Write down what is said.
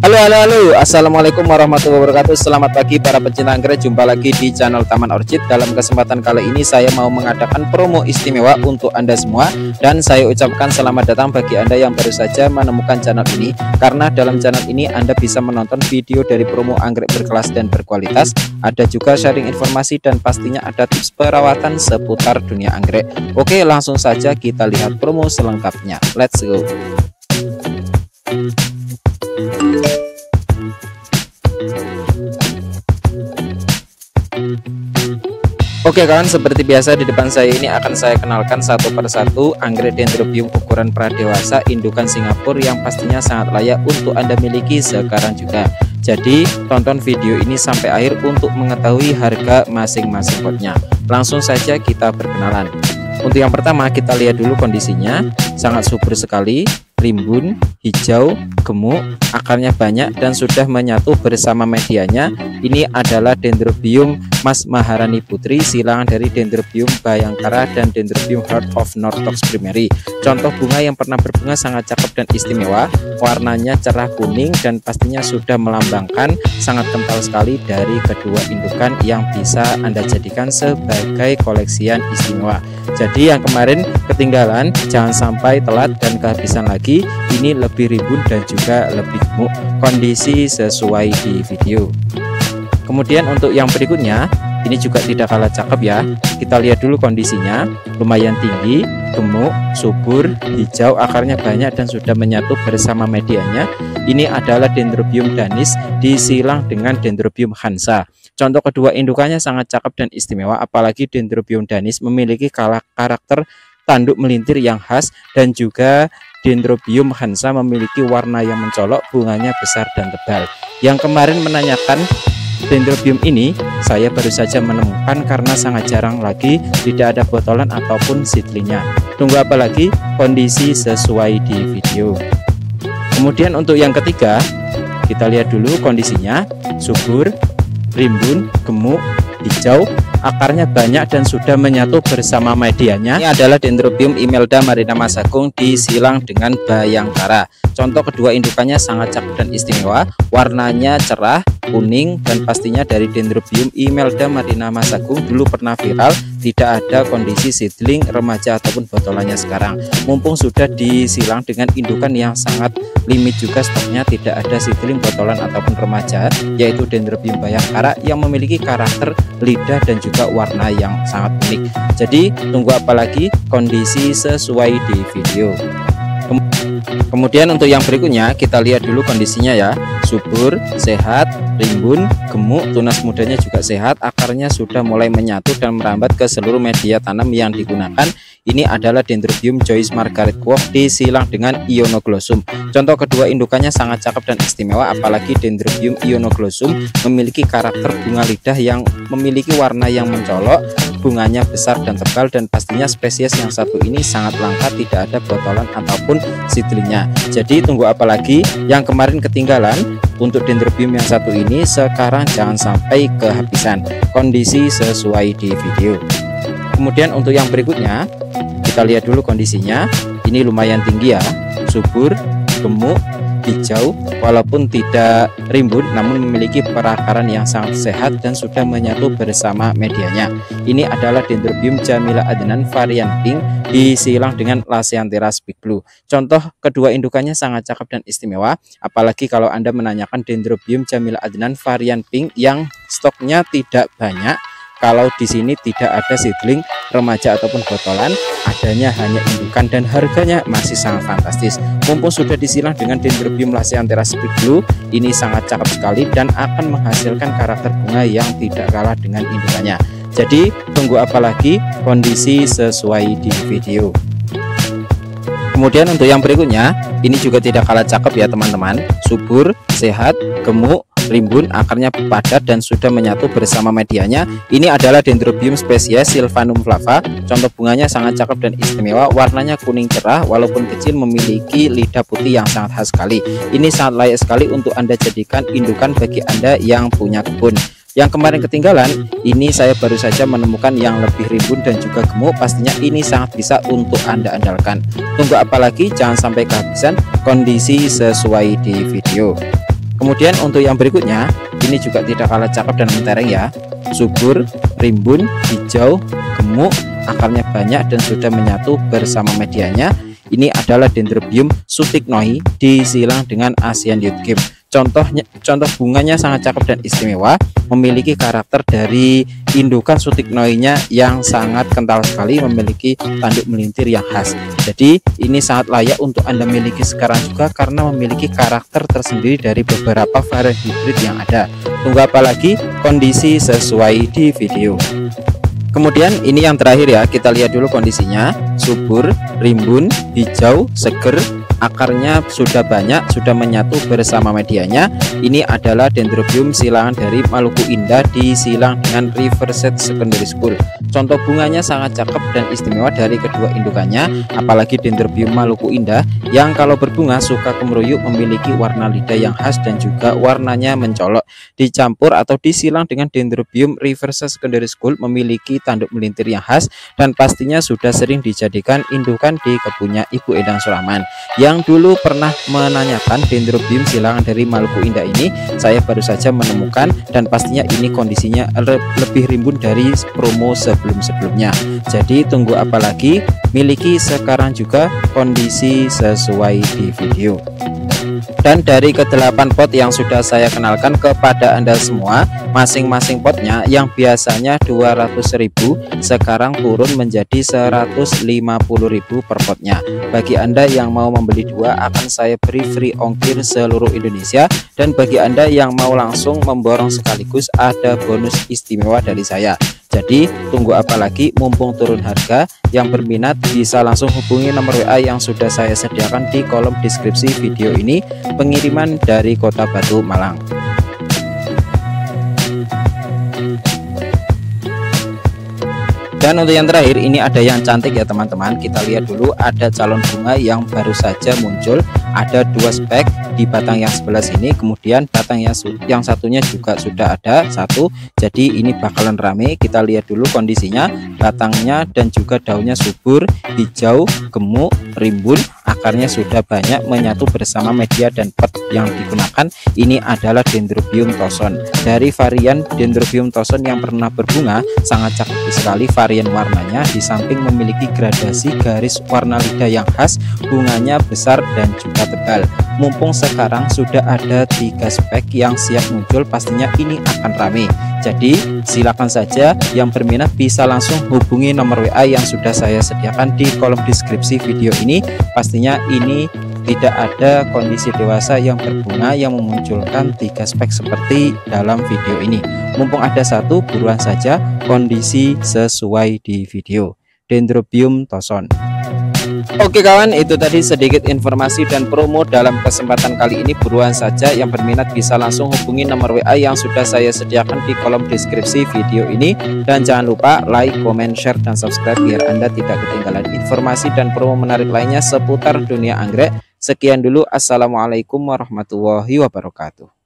Halo halo halo. Assalamualaikum warahmatullahi wabarakatuh. Selamat pagi para pecinta anggrek. Jumpa lagi di channel Taman Orchid. Dalam kesempatan kali ini saya mau mengadakan promo istimewa untuk anda semua. Dan saya ucapkan selamat datang bagi anda yang baru saja menemukan channel ini. Karena dalam channel ini anda bisa menonton video dari promo anggrek berkelas dan berkualitas. Ada juga sharing informasi dan pastinya ada tips perawatan seputar dunia anggrek. Oke langsung saja kita lihat promo selengkapnya. Let's go Oke kawan, seperti biasa di depan saya ini akan saya kenalkan satu persatu anggrek dendrobium ukuran pradewasa indukan Singapura yang pastinya sangat layak untuk Anda miliki sekarang juga. Jadi tonton video ini sampai akhir untuk mengetahui harga masing-masing potnya. Langsung saja kita perkenalan. Untuk yang pertama kita lihat dulu kondisinya, sangat subur sekali, rimbun, hijau, gemuk, akarnya banyak dan sudah menyatu bersama medianya. Ini adalah Dendrobium Mas Maharani Putri, silangan dari Dendrobium Bayangkara dan Dendrobium Heart of Nortox Primary. Contoh bunga yang pernah berbunga sangat cakep dan istimewa, warnanya cerah kuning dan pastinya sudah melambangkan. Sangat kental sekali dari kedua indukan yang bisa Anda jadikan sebagai koleksian istimewa. Jadi yang kemarin ketinggalan, jangan sampai telat dan kehabisan lagi. Ini lebih rimbun dan juga lebih gemuk. Kondisi sesuai di video kemudian untuk yang berikutnya ini juga tidak kalah cakep ya. Kita lihat dulu kondisinya. Lumayan tinggi gemuk subur hijau akarnya banyak dan sudah menyatu bersama medianya. Ini adalah Dendrobium danis disilang dengan Dendrobium hansa. Contoh kedua indukannya sangat cakep dan istimewa apalagi Dendrobium danis memiliki karakter tanduk melintir yang khas dan juga Dendrobium hansa memiliki warna yang mencolok, bunganya besar dan tebal. Yang kemarin menanyakan Dendrobium ini saya baru saja menemukan karena sangat jarang lagi tidak ada botolan ataupun seedlingnya. Tunggu apa lagi? Kondisi sesuai di video. Kemudian untuk yang ketiga, kita lihat dulu kondisinya subur, rimbun, gemuk, hijau, akarnya banyak dan sudah menyatu bersama medianya. Ini adalah Dendrobium imelda marina masagung disilang dengan bayangkara. Contoh kedua indukannya sangat cakep dan istimewa, warnanya cerah, kuning dan pastinya dari Dendrobium imelda marina masagung dulu pernah viral. Tidak ada kondisi seedling remaja ataupun botolannya sekarang. Mumpung sudah disilang dengan indukan yang sangat limit juga stoknya tidak ada seedling botolan ataupun remaja yaitu Dendrobium bayangkara yang memiliki karakter lidah dan juga warna yang sangat unik. Jadi tunggu apa lagi? Kondisi sesuai di video Kemudian untuk yang berikutnya kita lihat dulu kondisinya ya subur, sehat, rimbun, gemuk, tunas mudanya juga sehat, akarnya sudah mulai menyatu dan merambat ke seluruh media tanam yang digunakan. Ini adalah Dendrobium Joyce Margaret Quoth disilang dengan Ionoglossum. Contoh kedua indukannya sangat cakep dan istimewa apalagi Dendrobium Ionoglossum memiliki karakter bunga lidah yang memiliki warna yang mencolok, bunganya besar dan tebal dan pastinya spesies yang satu ini sangat langka tidak ada botolan ataupun seedlingnya jadi tunggu apa lagi? Yang kemarin ketinggalan untuk dendrobium yang satu ini sekarang jangan sampai kehabisan. Kondisi sesuai di video. Kemudian untuk yang berikutnya kita lihat dulu kondisinya. Ini lumayan tinggi ya. Subur gemuk hijau walaupun tidak rimbun namun memiliki perakaran yang sangat sehat dan sudah menyatu bersama medianya. Ini adalah Dendrobium Jamila Adnan varian pink disilang dengan Lasianthera Big Blue. Contoh kedua indukannya sangat cakep dan istimewa apalagi kalau Anda menanyakan Dendrobium Jamila Adnan varian pink yang stoknya tidak banyak kalau di sini tidak ada seedling remaja ataupun botolan adanya hanya indukan dan harganya masih sangat fantastis mumpung sudah disilang dengan dendrobium lasianthera speed blue. Ini sangat cakep sekali dan akan menghasilkan karakter bunga yang tidak kalah dengan indukannya jadi tunggu apa lagi? Kondisi sesuai di video. Kemudian untuk yang berikutnya ini juga tidak kalah cakep ya teman-teman. Subur sehat gemuk rimbun, akarnya padat dan sudah menyatu bersama medianya. Ini adalah Dendrobium spesies Sylvanum flava. Contoh bunganya sangat cakep dan istimewa, warnanya kuning cerah walaupun kecil memiliki lidah putih yang sangat khas sekali. Ini sangat layak sekali untuk Anda jadikan indukan bagi Anda yang punya kebun. yang kemarin ketinggalan ini saya baru saja menemukan yang lebih rimbun dan juga gemuk pastinya ini sangat bisa untuk anda andalkan tunggu apalagi jangan sampai kehabisan kondisi sesuai di video kemudian untuk yang berikutnya ini juga tidak kalah cakep dan mentereng ya subur rimbun hijau gemuk akarnya banyak dan sudah menyatu bersama medianya ini adalah Dendrobium sutiknoi disilang dengan Asian Youth Game. Contohnya, contoh bunganya sangat cakep dan istimewa, memiliki karakter dari indukan sutiknoinya yang sangat kental sekali, memiliki tanduk melintir yang khas. Jadi ini sangat layak untuk Anda miliki sekarang juga karena memiliki karakter tersendiri dari beberapa varian hybrid yang ada. Tunggu apa lagi? Kondisi sesuai di video. Kemudian ini yang terakhir ya, kita lihat dulu kondisinya. Subur, rimbun, hijau, seger, akarnya sudah banyak, sudah menyatu bersama medianya. Ini adalah Dendrobium silangan dari Maluku Indah disilang dengan Riverset Secondary School. Contoh bunganya sangat cakep dan istimewa dari kedua indukannya, apalagi Dendrobium Maluku Indah yang kalau berbunga suka kemeruyuk memiliki warna lidah yang khas dan juga warnanya mencolok. Dicampur atau disilang dengan Dendrobium Riverset Secondary School memiliki tanduk melintir yang khas dan pastinya sudah sering dijadikan indukan di kebunnya Ibu Endang Sulaman. Yang yang dulu pernah menanyakan dendrobium silangan dari Maluku Indah ini saya baru saja menemukan dan pastinya ini kondisinya lebih rimbun dari promo sebelum-sebelumnya. Jadi tunggu apa lagi? Miliki sekarang juga kondisi sesuai di video dan dari ke-8 pot yang sudah saya kenalkan kepada Anda semua masing-masing potnya yang biasanya 200.000 sekarang turun menjadi 150.000 per potnya. Bagi Anda yang mau membeli dua akan saya beri free ongkir seluruh Indonesia. Dan bagi Anda yang mau langsung memborong sekaligus ada bonus istimewa dari saya jadi tunggu apa lagi? Mumpung turun harga yang berminat bisa langsung hubungi nomor WA yang sudah saya sediakan di kolom deskripsi video ini. Pengiriman dari kota Batu Malang Dan untuk yang terakhir ini ada yang cantik ya teman-teman. Kita lihat dulu ada calon bunga yang baru saja muncul. Ada dua spek di batang yang sebelah sini. Kemudian batang yang, yang satunya juga sudah ada satu. Jadi ini bakalan rame. Kita lihat dulu kondisinya. Batangnya dan juga daunnya subur Hijau, gemuk, rimbun akarnya sudah banyak menyatu bersama media dan pot yang digunakan. Ini adalah Dendrobium toson. Dari varian Dendrobium toson yang pernah berbunga sangat cakep sekali varian warnanya. Di samping memiliki gradasi garis warna lidah yang khas bunganya besar dan juga tebal. Mumpung sekarang sudah ada tiga spek yang siap muncul pastinya ini akan rame jadi silakan saja. Yang berminat bisa langsung hubungi nomor WA yang sudah saya sediakan di kolom deskripsi video ini. Pastinya ini tidak ada kondisi dewasa yang berbunga yang memunculkan tiga spek seperti dalam video ini. Mumpung ada satu buruan saja kondisi sesuai di video. Dendrobium toson Oke kawan itu tadi sedikit informasi dan promo dalam kesempatan kali ini buruan saja. Yang berminat bisa langsung hubungi nomor WA yang sudah saya sediakan di kolom deskripsi video ini. Dan jangan lupa like, comment, share, dan subscribe biar Anda tidak ketinggalan informasi dan promo menarik lainnya seputar dunia anggrek. Sekian dulu. Assalamualaikum warahmatullahi wabarakatuh